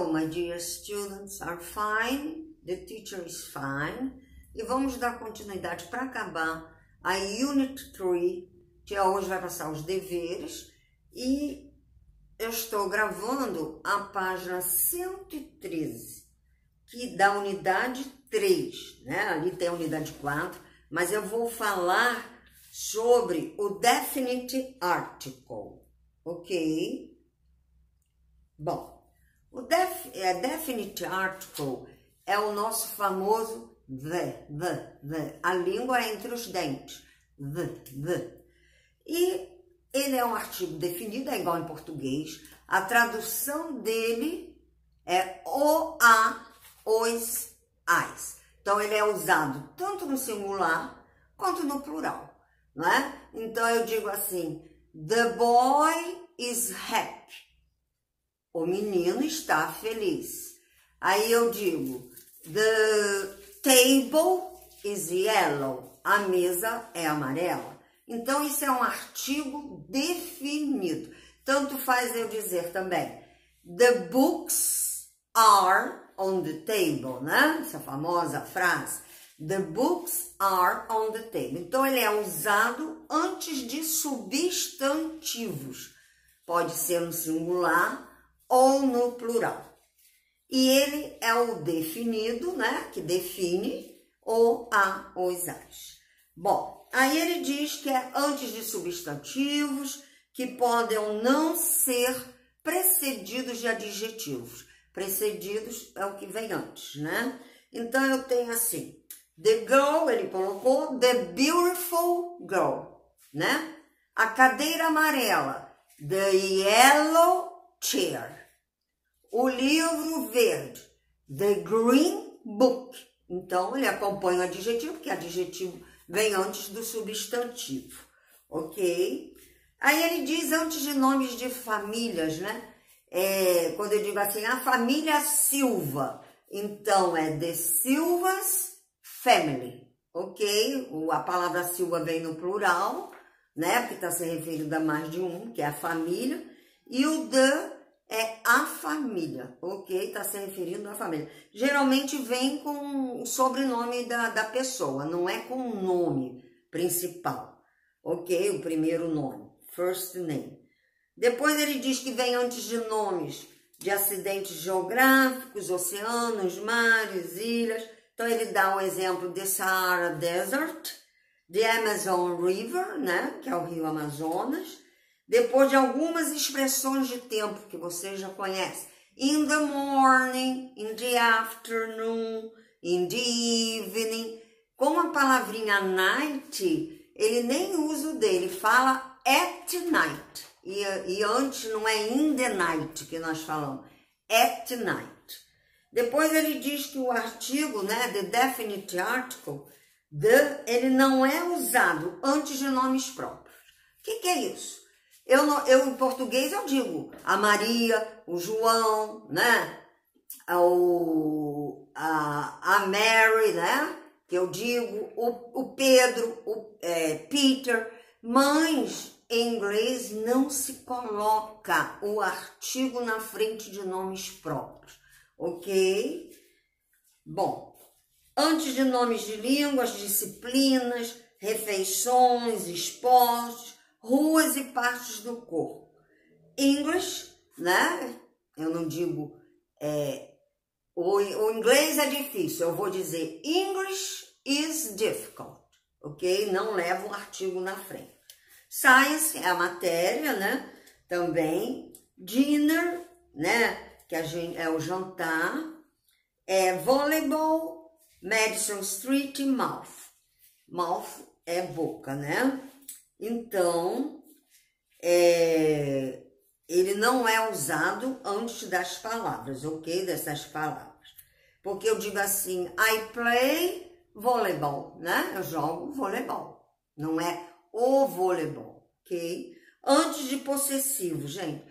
Hello, my dear students are fine. The teacher is fine. E vamos dar continuidade para acabar a Unit 3, que hoje vai passar os deveres. E eu estou gravando a página 113, que da unidade 3, né? Ali tem a unidade 4, mas eu vou falar sobre o definite article, ok? Bom, é, definite article é o nosso famoso the, the, the. A língua é entre os dentes. The, the. E ele é um artigo definido, é igual em português. A tradução dele é o, a, os, as. Então, ele é usado tanto no singular quanto no plural, não é? Então, eu digo assim, the boy is happy. O menino está feliz. Aí eu digo, the table is yellow. A mesa é amarela. Então, isso é um artigo definido. Tanto faz eu dizer também, the books are on the table, né? Essa famosa frase. The books are on the table. Então, ele é usado antes de substantivos. Pode ser no singular ou no plural. E ele é o definido, né? Que define o, a, os, as. Bom, aí ele diz que é antes de substantivos que podem não ser precedidos de adjetivos. Precedidos é o que vem antes, né? Então eu tenho assim, the girl, ele colocou the beautiful girl, né? A cadeira amarela, the yellow chair o livro verde, the green book. Então, ele acompanha o adjetivo, porque adjetivo vem antes do substantivo, ok? Aí ele diz antes de nomes de famílias, né? É, quando eu digo assim, a família Silva, então é The Silvas Family, ok? A palavra Silva vem no plural, né? Porque está se referindo a mais de um, que é a família, e o The é a família, ok? Está se referindo à família. Geralmente vem com o sobrenome da, da pessoa, não é com o nome principal, ok? O primeiro nome, first name. Depois ele diz que vem antes de nomes de acidentes geográficos, oceanos, mares, ilhas. Então ele dá o exemplo de Sahara Desert, de Amazon River, né? Que é o rio Amazonas depois de algumas expressões de tempo que você já conhece. In the morning, in the afternoon, in the evening. Com a palavrinha night, ele nem usa o dele, fala at night. E, e antes não é in the night que nós falamos, at night. Depois ele diz que o artigo, né, the definite article, the, ele não é usado antes de nomes próprios. O que, que é isso? Eu, eu em português eu digo a Maria, o João, né? O, a, a Mary, né? Que eu digo, o, o Pedro, o é, Peter. Mas em inglês não se coloca o artigo na frente de nomes próprios, ok? Bom, antes de nomes de línguas, disciplinas, refeições, esportes, ruas e partes do corpo. English, né? Eu não digo. É, o, o inglês é difícil, eu vou dizer English is difficult, ok? Não leva um artigo na frente. Science é a matéria, né? Também. Dinner, né? Que gente, é o jantar. É volleyball, Madison Street e mouth. Mouth é boca, né? Então, é, ele não é usado antes das palavras, ok? Dessas palavras. Porque eu digo assim, I play volleyball, né? Eu jogo voleibol. Não é o voleibol, ok? Antes de possessivo, gente.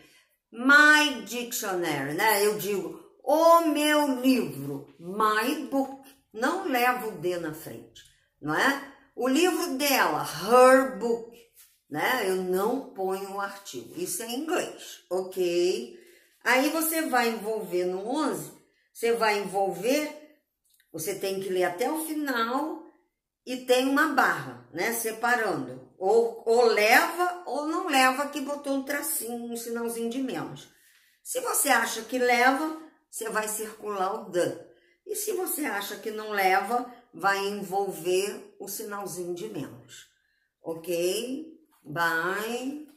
My dictionary, né? Eu digo o meu livro, my book. Não levo o D na frente, não é? O livro dela, her book, né? Eu não ponho um artigo. Isso é em inglês, ok? Aí você vai envolver no 11, você vai envolver, você tem que ler até o final e tem uma barra, né, separando. Ou, ou leva ou não leva, que botou um tracinho, um sinalzinho de menos. Se você acha que leva, você vai circular o dan. E se você acha que não leva, vai envolver o sinalzinho de menos. Ok? Bye.